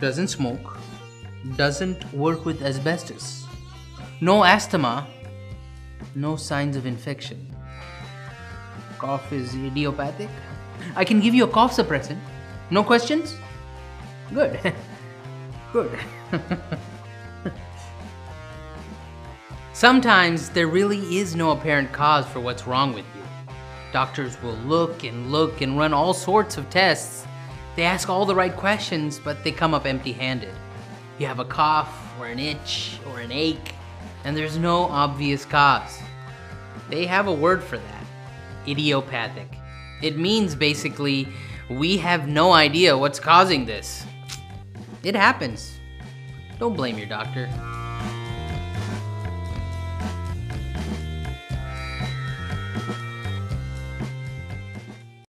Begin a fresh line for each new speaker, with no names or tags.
doesn't smoke, doesn't work with asbestos, no asthma, no signs of infection. Cough is idiopathic. I can give you a cough suppressant. No questions? Good. Good. Sometimes there really is no apparent cause for what's wrong with you. Doctors will look and look and run all sorts of tests. They ask all the right questions, but they come up empty handed. You have a cough, or an itch, or an ache, and there's no obvious cause. They have a word for that idiopathic. It means basically, we have no idea what's causing this. It happens. Don't blame your doctor.